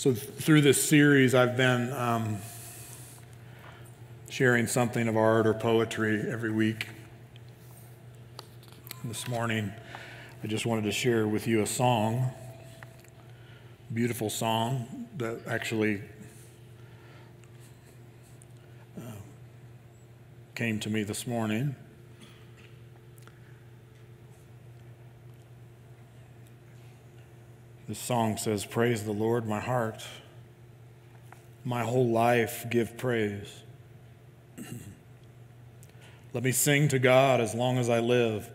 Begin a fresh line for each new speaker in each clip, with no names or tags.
So, through this series, I've been um, sharing something of art or poetry every week. This morning, I just wanted to share with you a song, beautiful song that actually uh, came to me this morning. This song says, Praise the Lord, my heart. My whole life give praise. Let me sing to God as long as I live.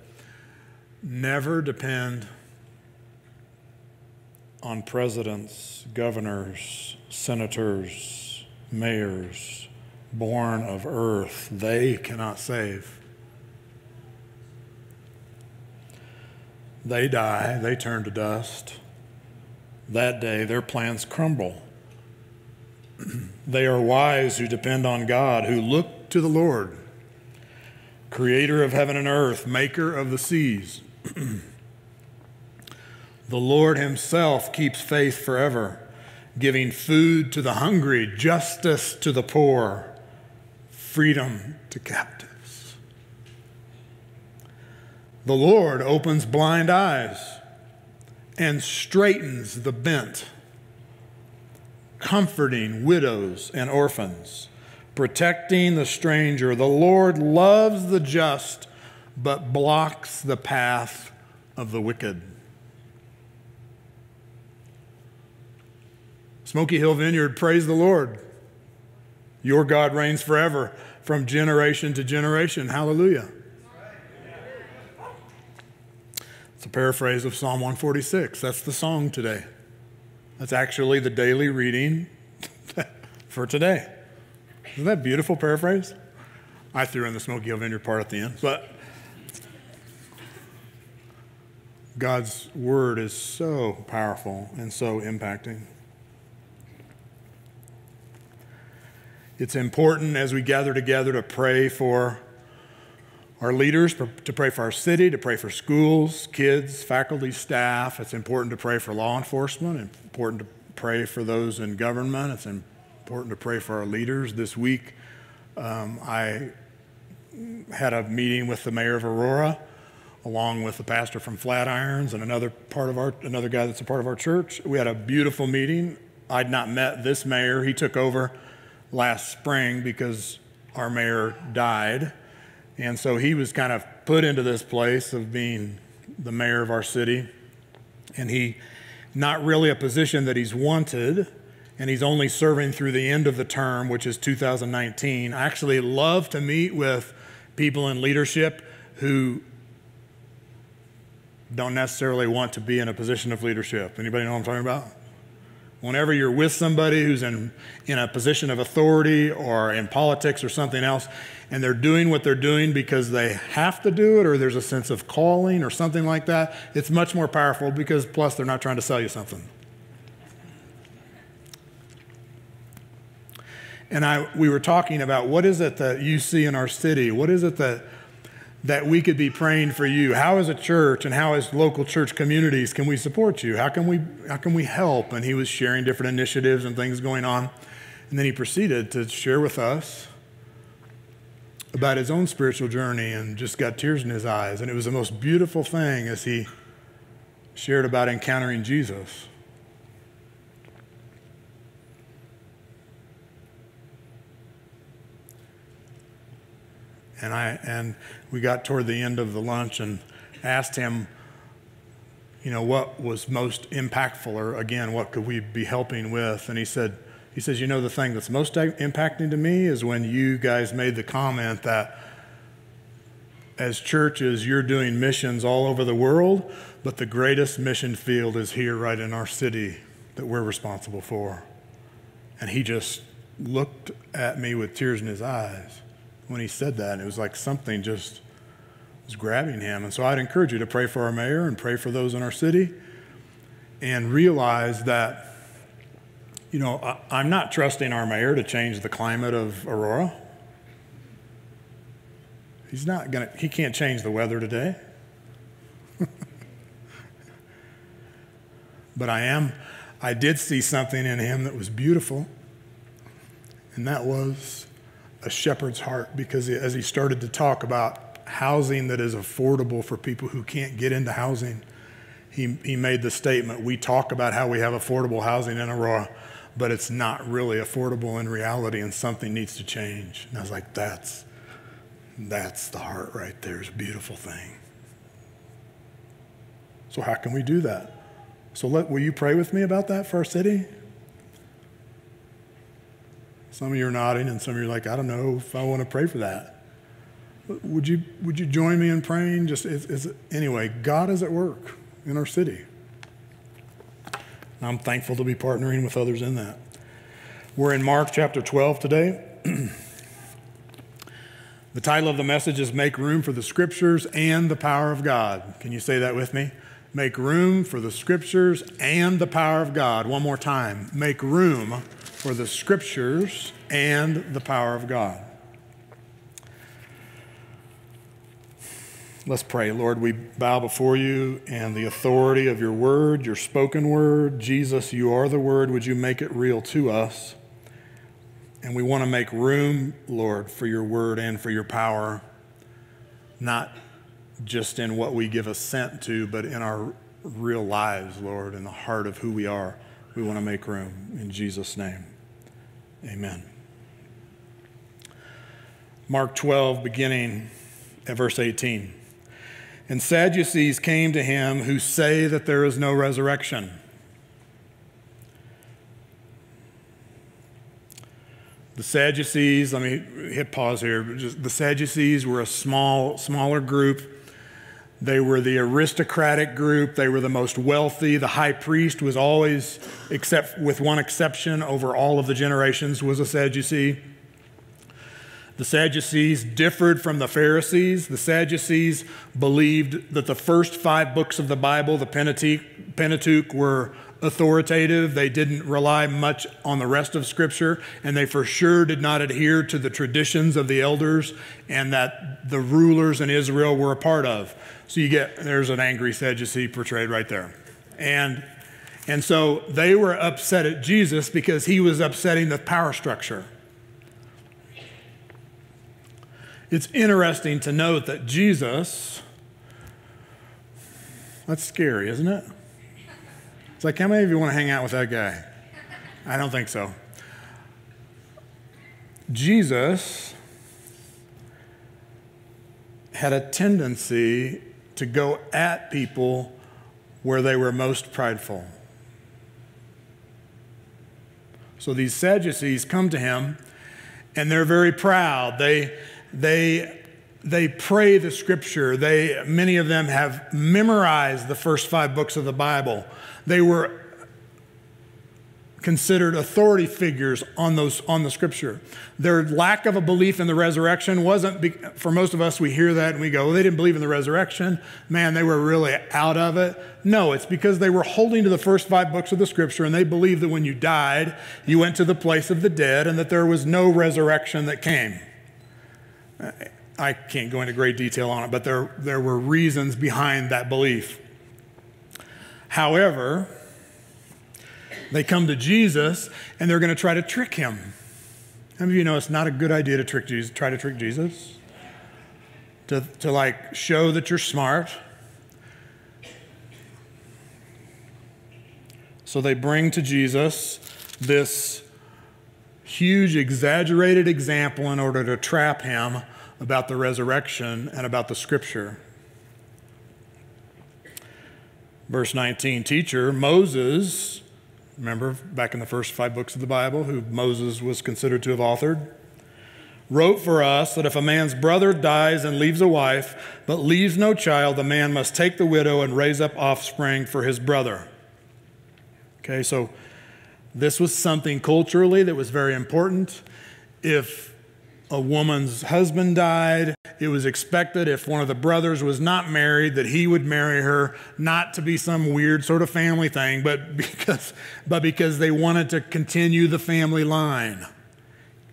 Never depend on presidents, governors, senators, mayors, born of earth. They cannot save. They die, they turn to dust that day their plans crumble. they are wise who depend on God, who look to the Lord, creator of heaven and earth, maker of the seas. the Lord himself keeps faith forever, giving food to the hungry, justice to the poor, freedom to captives. The Lord opens blind eyes and straightens the bent, comforting widows and orphans, protecting the stranger. The Lord loves the just, but blocks the path of the wicked. Smoky Hill Vineyard, praise the Lord. Your God reigns forever from generation to generation. Hallelujah. It's a paraphrase of Psalm 146. That's the song today. That's actually the daily reading for today. Isn't that beautiful paraphrase? I threw in the Smoky Hill Vineyard part at the end, but God's word is so powerful and so impacting. It's important as we gather together to pray for our leaders to pray for our city, to pray for schools, kids, faculty, staff. It's important to pray for law enforcement, important to pray for those in government. It's important to pray for our leaders. This week, um, I had a meeting with the mayor of Aurora, along with the pastor from Flatirons and another part of our another guy that's a part of our church. We had a beautiful meeting. I'd not met this mayor. He took over last spring because our mayor died. And so he was kind of put into this place of being the mayor of our city. And he, not really a position that he's wanted, and he's only serving through the end of the term, which is 2019. I actually love to meet with people in leadership who don't necessarily want to be in a position of leadership. Anybody know what I'm talking about? Whenever you're with somebody who's in, in a position of authority or in politics or something else, and they're doing what they're doing because they have to do it or there's a sense of calling or something like that, it's much more powerful because plus they're not trying to sell you something. And I, we were talking about what is it that you see in our city? What is it that that we could be praying for you. How as a church and how as local church communities can we support you? How can we how can we help? And he was sharing different initiatives and things going on. And then he proceeded to share with us about his own spiritual journey and just got tears in his eyes. And it was the most beautiful thing as he shared about encountering Jesus. And I and we got toward the end of the lunch and asked him, you know, what was most impactful, or again, what could we be helping with? And he said, he says, you know, the thing that's most impacting to me is when you guys made the comment that as churches, you're doing missions all over the world, but the greatest mission field is here right in our city that we're responsible for. And he just looked at me with tears in his eyes when he said that. It was like something just was grabbing him. And so I'd encourage you to pray for our mayor and pray for those in our city and realize that, you know, I, am not trusting our mayor to change the climate of Aurora. He's not going to, he can't change the weather today. but I am, I did see something in him that was beautiful, and that was a shepherd's heart because as he started to talk about housing that is affordable for people who can't get into housing, he, he made the statement we talk about how we have affordable housing in Aurora, but it's not really affordable in reality, and something needs to change. And I was like, that's, that's the heart right there. It's a beautiful thing. So, how can we do that? So, let, will you pray with me about that for our city? Some of you are nodding, and some of you are like, I don't know if I want to pray for that. Would you, would you join me in praying? Just anyway, God is at work in our city. I'm thankful to be partnering with others in that. We're in Mark chapter 12 today. the title of the message is Make Room for the Scriptures and the Power of God. Can you say that with me? Make room for the Scriptures and the power of God. One more time. Make room for the Scriptures and the power of God. Let's pray. Lord, we bow before you and the authority of your word, your spoken word. Jesus, you are the word. Would you make it real to us? And we want to make room, Lord, for your word and for your power, not just in what we give assent to, but in our real lives, Lord, in the heart of who we are. We want to make room. In Jesus' name, amen. Mark 12, beginning at verse 18. And Sadducees came to him who say that there is no resurrection. The Sadducees, let me hit pause here. The Sadducees were a small, smaller group. They were the aristocratic group. They were the most wealthy. The high priest was always, except with one exception, over all of the generations, was a Sadducee. The Sadducees differed from the Pharisees. The Sadducees believed that the first five books of the Bible, the Pentateuch, Pentateuch, were authoritative. They didn't rely much on the rest of Scripture, and they for sure did not adhere to the traditions of the elders and that the rulers in Israel were a part of. So you get, there's an angry Sadducee portrayed right there. And, and so they were upset at Jesus because he was upsetting the power structure. It's interesting to note that Jesus, that's scary, isn't it? Like, how many of you want to hang out with that guy? I don't think so. Jesus had a tendency to go at people where they were most prideful. So these Sadducees come to him and they're very proud. They, they, they pray the scripture. They, many of them have memorized the first five books of the Bible. They were considered authority figures on those on the scripture. Their lack of a belief in the resurrection wasn't be, for most of us we hear that and we go, well, they didn't believe in the resurrection. Man, they were really out of it. No, it's because they were holding to the first 5 books of the scripture and they believed that when you died, you went to the place of the dead and that there was no resurrection that came. I can't go into great detail on it, but there, there were reasons behind that belief. However, they come to Jesus and they're going to try to trick him. How many of you know it's not a good idea to trick Jesus, try to trick Jesus? To, to like show that you're smart. So they bring to Jesus this huge, exaggerated example in order to trap him about the resurrection and about the scripture. Verse 19 Teacher, Moses, remember back in the first five books of the Bible, who Moses was considered to have authored, wrote for us that if a man's brother dies and leaves a wife, but leaves no child, the man must take the widow and raise up offspring for his brother. Okay, so this was something culturally that was very important. If a woman's husband died, it was expected if one of the brothers was not married that he would marry her, not to be some weird sort of family thing, but because, but because they wanted to continue the family line.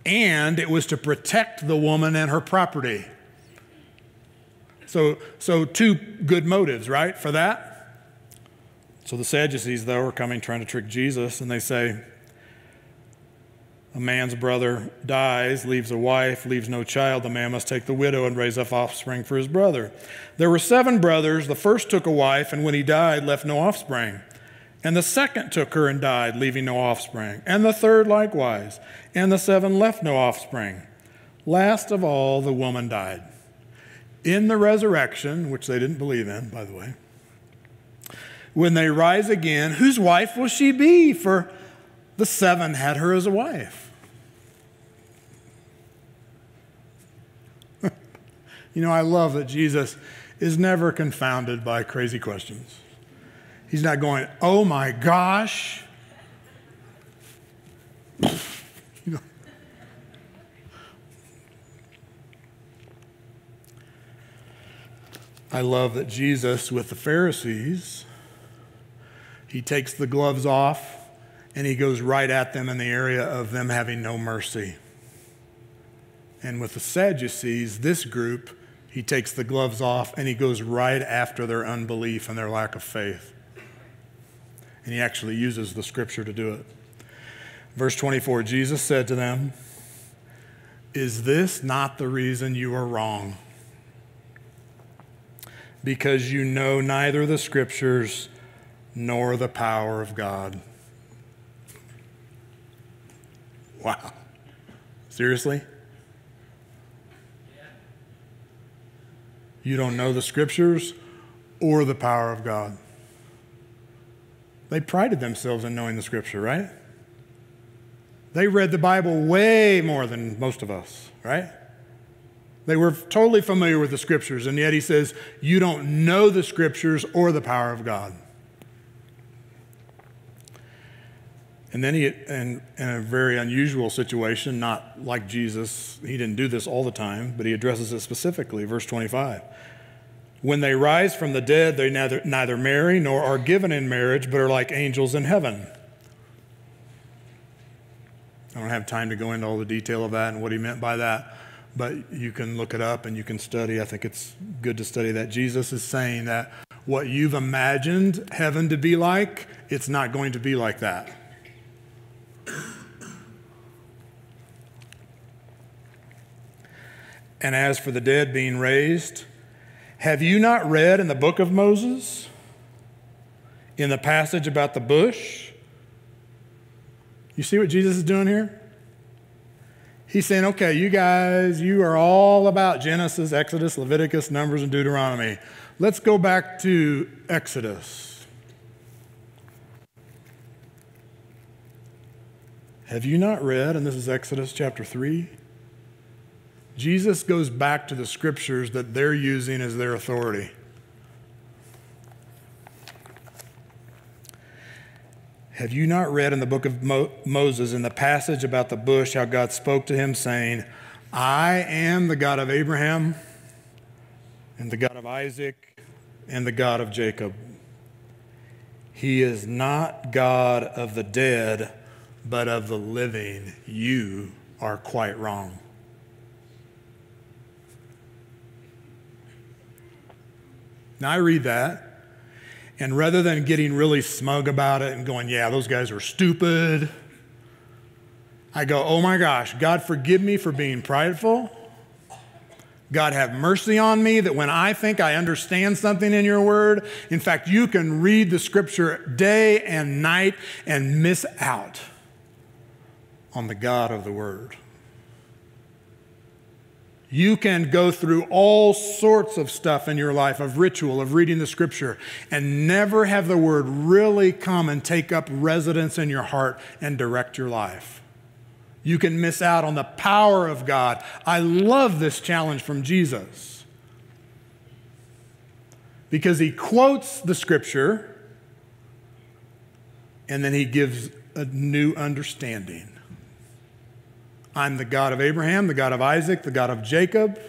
And it was to protect the woman and her property. So, so two good motives, right, for that? So the Sadducees, though, are coming trying to trick Jesus, and they say, A man's brother dies, leaves a wife, leaves no child. The man must take the widow and raise up offspring for his brother. There were seven brothers. The first took a wife, and when he died, left no offspring. And the second took her and died, leaving no offspring. And the third likewise. And the seven left no offspring. Last of all, the woman died. In the resurrection, which they didn't believe in, by the way, when they rise again, whose wife will she be? For the seven had her as a wife. you know, I love that Jesus is never confounded by crazy questions. He's not going, oh my gosh. you know. I love that Jesus, with the Pharisees, he takes the gloves off and he goes right at them in the area of them having no mercy. And with the Sadducees, this group, he takes the gloves off and he goes right after their unbelief and their lack of faith. And he actually uses the scripture to do it. Verse 24 Jesus said to them, Is this not the reason you are wrong? Because you know neither the scriptures nor the power of God. Wow. Seriously? You don't know the scriptures or the power of God. They prided themselves in knowing the scripture, right? They read the Bible way more than most of us, right? They were totally familiar with the scriptures, and yet he says, You don't know the scriptures or the power of God. And then he, in, in a very unusual situation, not like Jesus, he didn't do this all the time, but he addresses it specifically. Verse 25. When they rise from the dead, they neither, neither marry nor are given in marriage, but are like angels in heaven. I don't have time to go into all the detail of that and what he meant by that, but you can look it up and you can study. I think it's good to study that. Jesus is saying that what you've imagined heaven to be like, it's not going to be like that. And as for the dead being raised, have you not read in the book of Moses, in the passage about the bush? You see what Jesus is doing here? He's saying, okay, you guys, you are all about Genesis, Exodus, Leviticus, Numbers, and Deuteronomy. Let's go back to Exodus. Have you not read, and this is Exodus chapter 3? Jesus goes back to the scriptures that they're using as their authority. Have you not read in the book of Mo- Moses, in the passage about the bush, how God spoke to him, saying, I am the God of Abraham, and the God of Isaac, and the God of Jacob? He is not God of the dead, but of the living. You are quite wrong. Now I read that, and rather than getting really smug about it and going, yeah, those guys are stupid, I go, oh my gosh, God, forgive me for being prideful. God, have mercy on me that when I think I understand something in your word, in fact, you can read the scripture day and night and miss out on the God of the word. You can go through all sorts of stuff in your life of ritual, of reading the scripture, and never have the word really come and take up residence in your heart and direct your life. You can miss out on the power of God. I love this challenge from Jesus because he quotes the scripture and then he gives a new understanding. I'm the God of Abraham, the God of Isaac, the God of Jacob.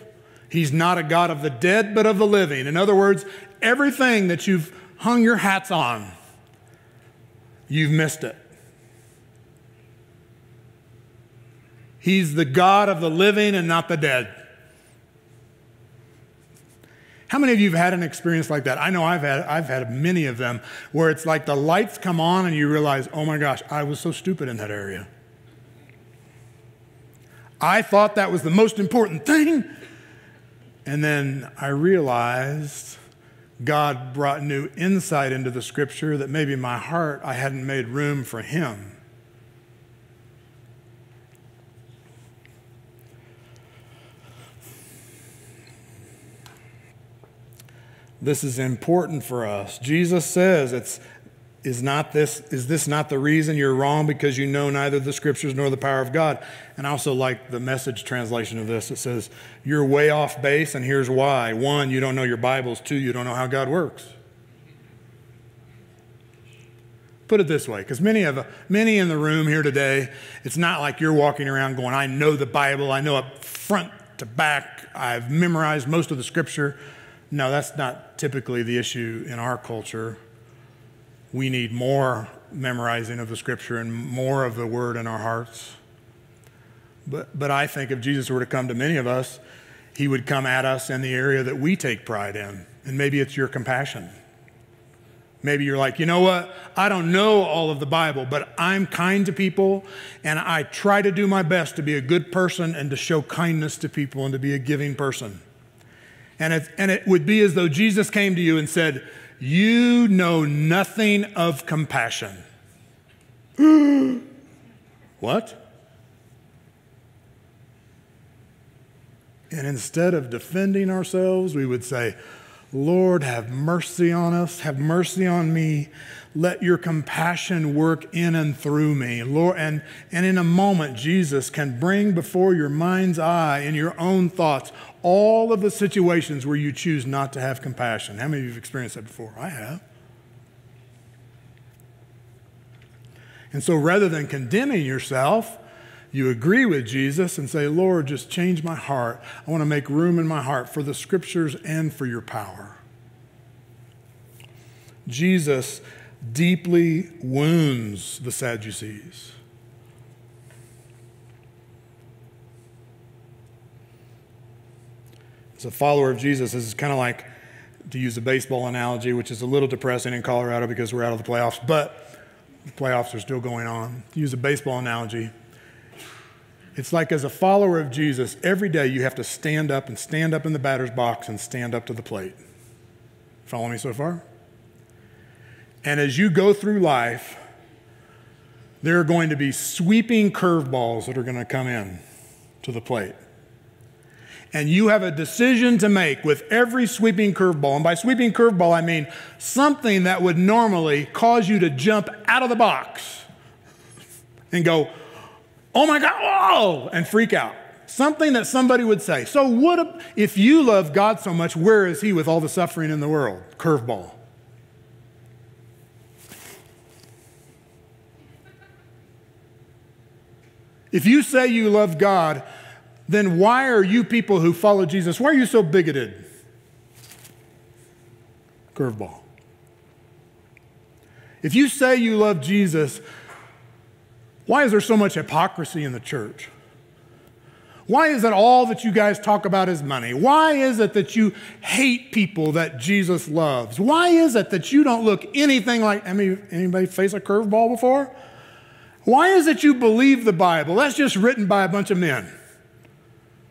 He's not a God of the dead, but of the living. In other words, everything that you've hung your hats on, you've missed it. He's the God of the living and not the dead. How many of you have had an experience like that? I know I've had, I've had many of them where it's like the lights come on and you realize, oh my gosh, I was so stupid in that area. I thought that was the most important thing. And then I realized God brought new insight into the scripture that maybe my heart, I hadn't made room for Him. This is important for us. Jesus says it's is not this is this not the reason you're wrong because you know neither the scriptures nor the power of God? And I also like the message translation of this. It says you're way off base and here's why. One, you don't know your Bibles. Two, you don't know how God works. Put it this way, because many of many in the room here today, it's not like you're walking around going, I know the Bible, I know it front to back, I've memorized most of the scripture. No, that's not typically the issue in our culture. We need more memorizing of the scripture and more of the word in our hearts. But, but I think if Jesus were to come to many of us, he would come at us in the area that we take pride in. And maybe it's your compassion. Maybe you're like, you know what? I don't know all of the Bible, but I'm kind to people and I try to do my best to be a good person and to show kindness to people and to be a giving person. And it, and it would be as though Jesus came to you and said, You know nothing of compassion. what? And instead of defending ourselves, we would say, Lord, have mercy on us, have mercy on me. Let your compassion work in and through me. Lord, and, and in a moment, Jesus can bring before your mind's eye in your own thoughts all of the situations where you choose not to have compassion. How many of you have experienced that before? I have. And so rather than condemning yourself, you agree with Jesus and say, Lord, just change my heart. I want to make room in my heart for the scriptures and for your power. Jesus deeply wounds the Sadducees. As a follower of Jesus, this is kind of like, to use a baseball analogy, which is a little depressing in Colorado because we're out of the playoffs, but the playoffs are still going on. To use a baseball analogy, it's like as a follower of Jesus, every day you have to stand up and stand up in the batter's box and stand up to the plate. Follow me so far? And as you go through life, there are going to be sweeping curveballs that are going to come in to the plate. And you have a decision to make with every sweeping curveball. And by sweeping curveball, I mean something that would normally cause you to jump out of the box and go, oh my God, whoa, and freak out. Something that somebody would say. So, what if you love God so much, where is He with all the suffering in the world? Curveball. If you say you love God, then why are you people who follow Jesus, why are you so bigoted? Curveball. If you say you love Jesus, why is there so much hypocrisy in the church? Why is it all that you guys talk about is money? Why is it that you hate people that Jesus loves? Why is it that you don't look anything like, I mean, anybody face a curveball before? Why is it you believe the Bible? That's just written by a bunch of men.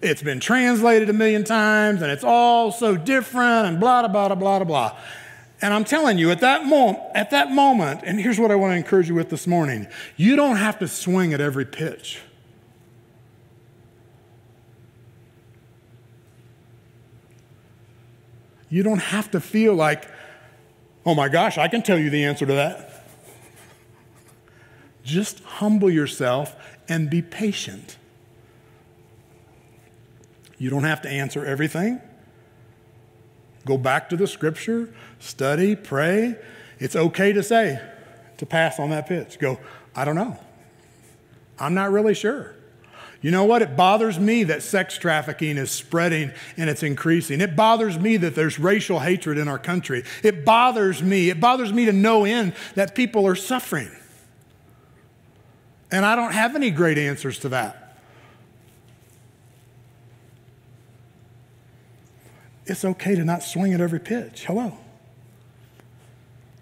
It's been translated a million times and it's all so different and blah, blah, blah, blah, blah. And I'm telling you, at that, moment, at that moment, and here's what I want to encourage you with this morning you don't have to swing at every pitch. You don't have to feel like, oh my gosh, I can tell you the answer to that. Just humble yourself and be patient. You don't have to answer everything. Go back to the scripture, study, pray. It's okay to say, to pass on that pitch. Go, I don't know. I'm not really sure. You know what? It bothers me that sex trafficking is spreading and it's increasing. It bothers me that there's racial hatred in our country. It bothers me. It bothers me to no end that people are suffering. And I don't have any great answers to that. It's okay to not swing at every pitch. Hello.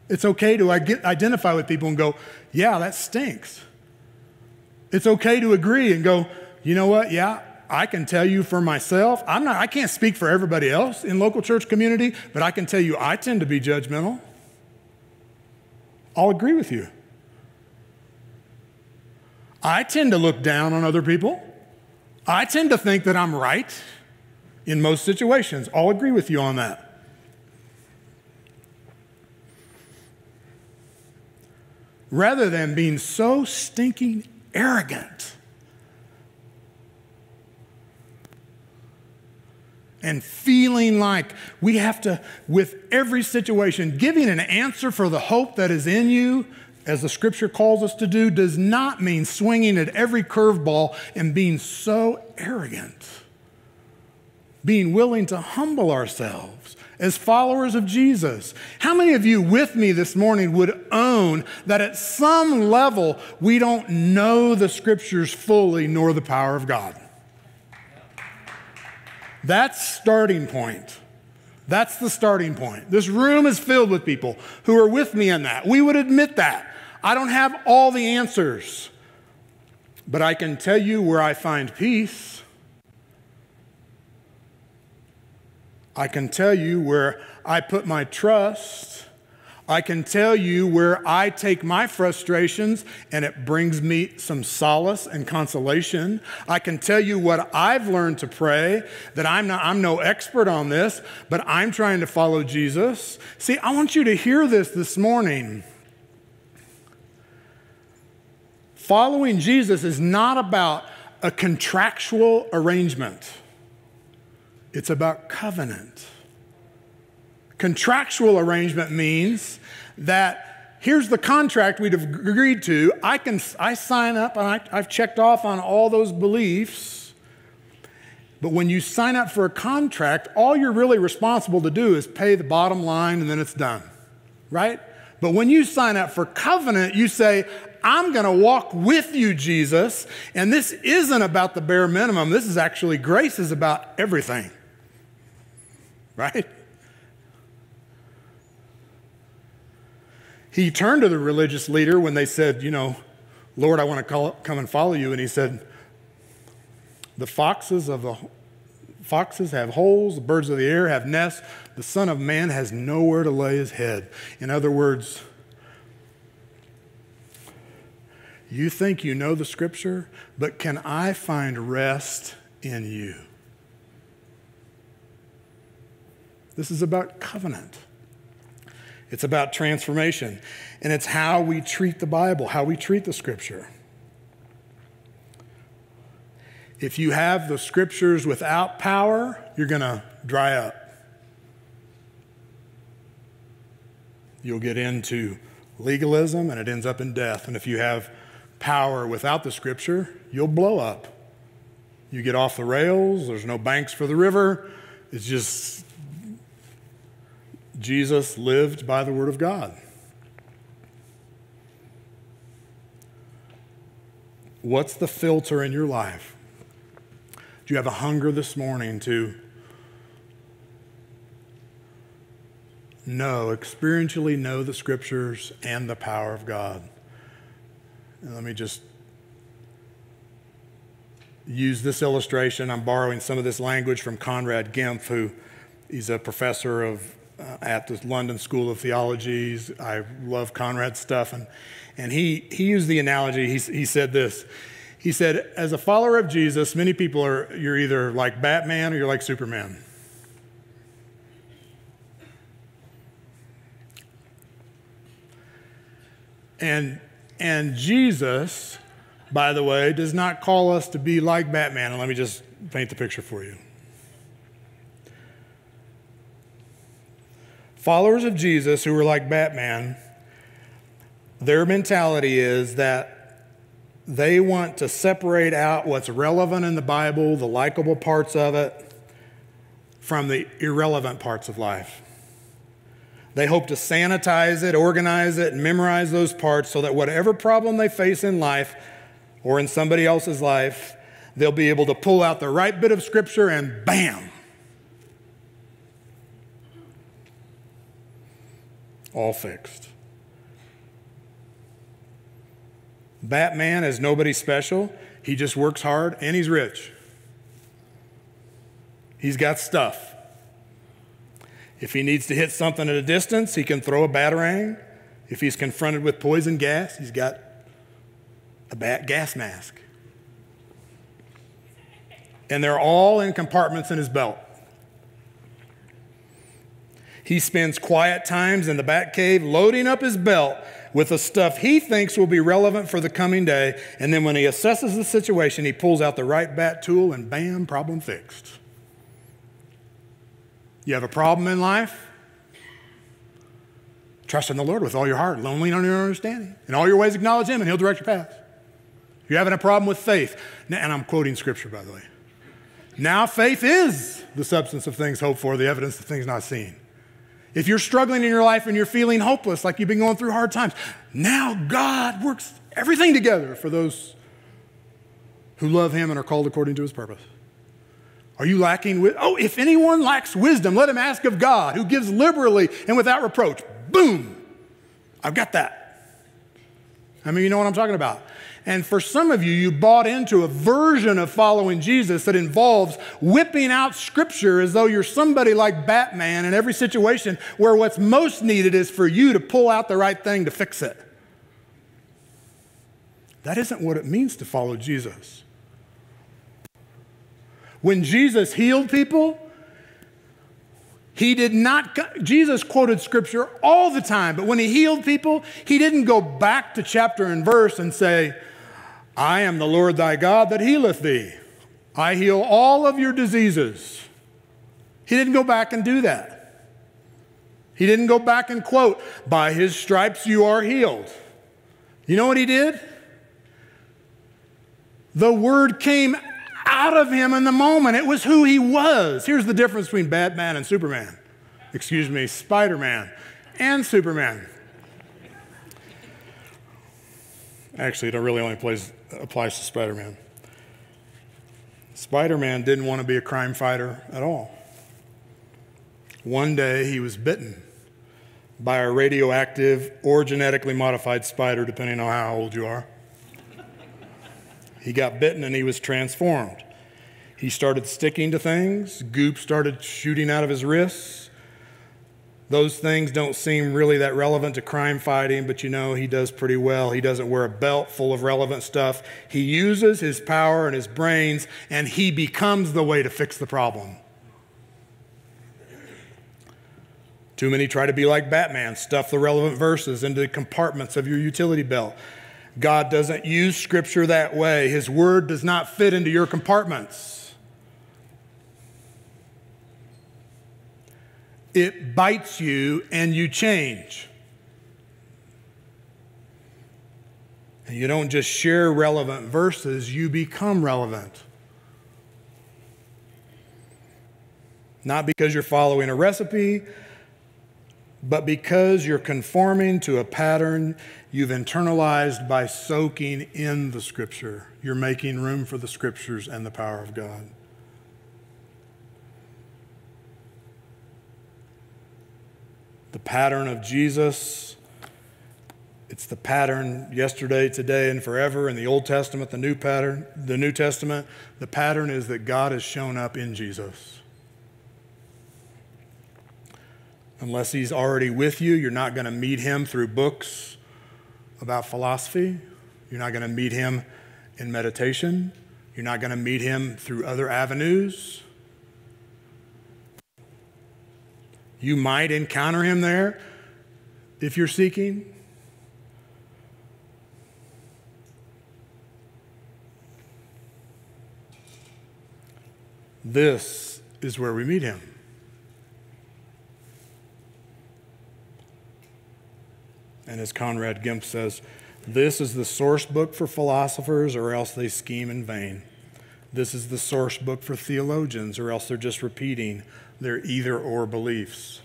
It's okay to identify with people and go, yeah, that stinks. It's okay to agree and go, you know what? Yeah, I can tell you for myself, I'm not, I can't speak for everybody else in local church community, but I can tell you I tend to be judgmental. I'll agree with you. I tend to look down on other people. I tend to think that I'm right in most situations. I'll agree with you on that. Rather than being so stinking arrogant and feeling like we have to, with every situation, giving an answer for the hope that is in you, as the scripture calls us to do, does not mean swinging at every curveball and being so arrogant. Being willing to humble ourselves as followers of Jesus. How many of you with me this morning would own that at some level we don't know the scriptures fully nor the power of God? That's starting point. That's the starting point. This room is filled with people who are with me in that. We would admit that. I don't have all the answers, but I can tell you where I find peace. I can tell you where I put my trust. I can tell you where I take my frustrations and it brings me some solace and consolation. I can tell you what I've learned to pray, that I'm, not, I'm no expert on this, but I'm trying to follow Jesus. See, I want you to hear this this morning. Following Jesus is not about a contractual arrangement, it's about covenant. Contractual arrangement means that here's the contract we'd have agreed to. I can I sign up and I, I've checked off on all those beliefs. But when you sign up for a contract, all you're really responsible to do is pay the bottom line and then it's done, right? But when you sign up for covenant, you say, I'm going to walk with you, Jesus. And this isn't about the bare minimum. This is actually, grace is about everything, right? He turned to the religious leader when they said, You know, Lord, I want to come and follow you. And he said, The foxes of the foxes have holes, the birds of the air have nests, the Son of Man has nowhere to lay his head. In other words, you think you know the scripture, but can I find rest in you? This is about covenant. It's about transformation. And it's how we treat the Bible, how we treat the scripture. If you have the scriptures without power, you're going to dry up. You'll get into legalism and it ends up in death. And if you have power without the scripture, you'll blow up. You get off the rails, there's no banks for the river. It's just Jesus lived by the Word of God. What's the filter in your life? Do you have a hunger this morning to know, experientially know the scriptures and the power of God? And let me just use this illustration. I'm borrowing some of this language from Conrad Gempf, who he's a professor of at the London School of Theologies. I love Conrad's stuff. And, and he, he used the analogy, he, he said this. He said, as a follower of Jesus, many people are, you're either like Batman or you're like Superman. And, and Jesus, by the way, does not call us to be like Batman. And let me just paint the picture for you. Followers of Jesus who are like Batman, their mentality is that they want to separate out what's relevant in the Bible, the likable parts of it, from the irrelevant parts of life. They hope to sanitize it, organize it, and memorize those parts so that whatever problem they face in life or in somebody else's life, they'll be able to pull out the right bit of scripture and bam, all fixed. Batman is nobody special. He just works hard and he's rich. He's got stuff. If he needs to hit something at a distance, he can throw a batarang. If he's confronted with poison gas, he's got a bat gas mask. And they're all in compartments in his belt. He spends quiet times in the Bat Cave loading up his belt with the stuff he thinks will be relevant for the coming day. And then when he assesses the situation, he pulls out the right bat tool and bam, problem fixed. You have a problem in life? Trust in the Lord with all your heart, lonely on your understanding. In all your ways, acknowledge Him, and He'll direct your path. You're having a problem with faith. And I'm quoting scripture, by the way. Now, faith is the substance of things hoped for, the evidence of things not seen. If you're struggling in your life and you're feeling hopeless, like you've been going through hard times, now God works everything together for those who love Him and are called according to His purpose. Are you lacking with? Oh, if anyone lacks wisdom, let him ask of God, who gives liberally and without reproach. Boom! I've got that. I mean, you know what I'm talking about. And for some of you, you bought into a version of following Jesus that involves whipping out scripture as though you're somebody like Batman in every situation where what's most needed is for you to pull out the right thing to fix it. That isn't what it means to follow Jesus. When Jesus healed people, he did not, Jesus quoted scripture all the time, but when he healed people, he didn't go back to chapter and verse and say, I am the Lord thy God that healeth thee. I heal all of your diseases. He didn't go back and do that. He didn't go back and quote, By his stripes you are healed. You know what he did? The word came out of him in the moment. It was who he was. Here's the difference between Batman and Superman. Excuse me, Spider Man and Superman. Actually, it really only plays applies to Spider Man. Spider Man didn't want to be a crime fighter at all. One day he was bitten by a radioactive or genetically modified spider, depending on how old you are. He got bitten and he was transformed. He started sticking to things, goop started shooting out of his wrists. Those things don't seem really that relevant to crime fighting, but you know, he does pretty well. He doesn't wear a belt full of relevant stuff. He uses his power and his brains, and he becomes the way to fix the problem. Too many try to be like Batman, stuff the relevant verses into the compartments of your utility belt. God doesn't use scripture that way. His word does not fit into your compartments. It bites you and you change. And you don't just share relevant verses, you become relevant. Not because you're following a recipe, but because you're conforming to a pattern you've internalized by soaking in the Scripture. You're making room for the Scriptures and the power of God. Pattern of Jesus. It's the pattern yesterday, today, and forever in the Old Testament, the New pattern, the New Testament. The pattern is that God has shown up in Jesus. Unless he's already with you, you're not going to meet him through books about philosophy. You're not going to meet him in meditation. You're not going to meet him through other avenues. You might encounter him there if you're seeking. This is where we meet him. And as Conrad Gempf says, this is the source book for philosophers, or else they scheme in vain. This is the source book for theologians, or else they're just repeating their either or beliefs,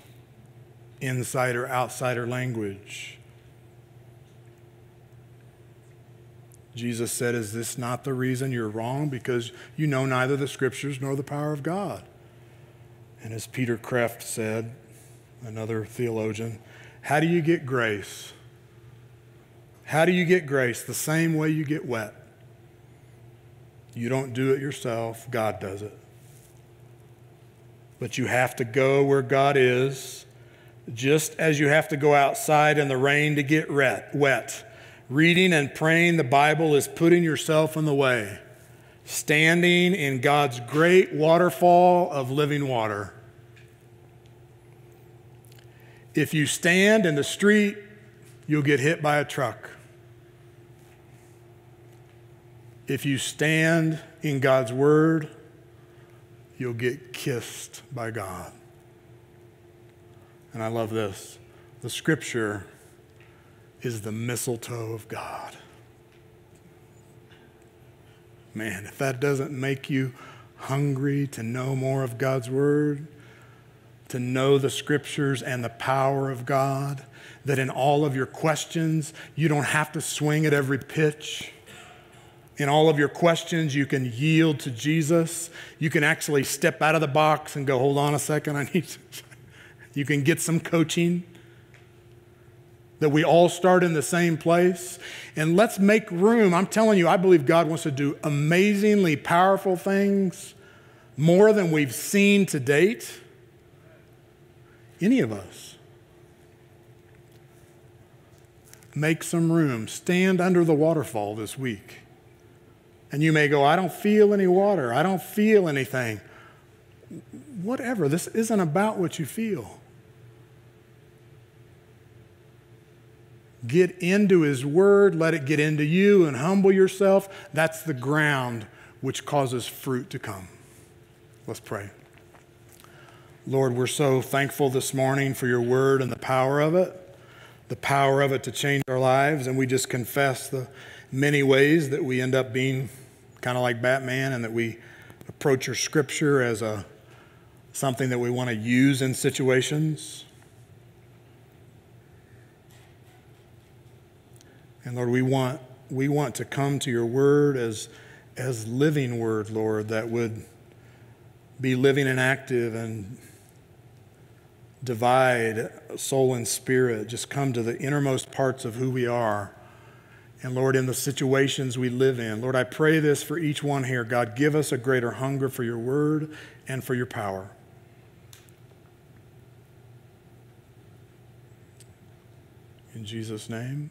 insider outsider language. Jesus said, Is this not the reason you're wrong? Because you know neither the scriptures nor the power of God. And as Peter Kreeft said, another theologian, How do you get grace? How do you get grace? The same way you get wet. You don't do it yourself, God does it. But you have to go where God is, just as you have to go outside in the rain to get wet. Reading and praying the Bible is putting yourself in the way, standing in God's great waterfall of living water. If you stand in the street, you'll get hit by a truck. If you stand in God's word, you'll get kissed by God. And I love this. The scripture is the mistletoe of God. Man, if that doesn't make you hungry to know more of God's word, to know the scriptures and the power of God, that in all of your questions, you don't have to swing at every pitch. In all of your questions, you can yield to Jesus. You can actually step out of the box and go, hold on a second, I need. you can get some coaching that we all start in the same place. And let's make room. I'm telling you, I believe God wants to do amazingly powerful things, more than we've seen to date. Any of us. Make some room. Stand under the waterfall this week. And you may go, I don't feel any water. I don't feel anything. Whatever. This isn't about what you feel. Get into His Word, let it get into you, and humble yourself. That's the ground which causes fruit to come. Let's pray. Lord, we're so thankful this morning for your Word and the power of it, the power of it to change our lives. And we just confess the many ways that we end up being kind of like Batman and that we approach your Scripture as a something that we want to use in situations. And Lord, we want, we want to come to your word as, as living word, Lord, that would be living and active and divide soul and spirit, just come to the innermost parts of who we are. And Lord, in the situations we live in, Lord, I pray this for each one here. God, give us a greater hunger for your word and for your power. In Jesus' name.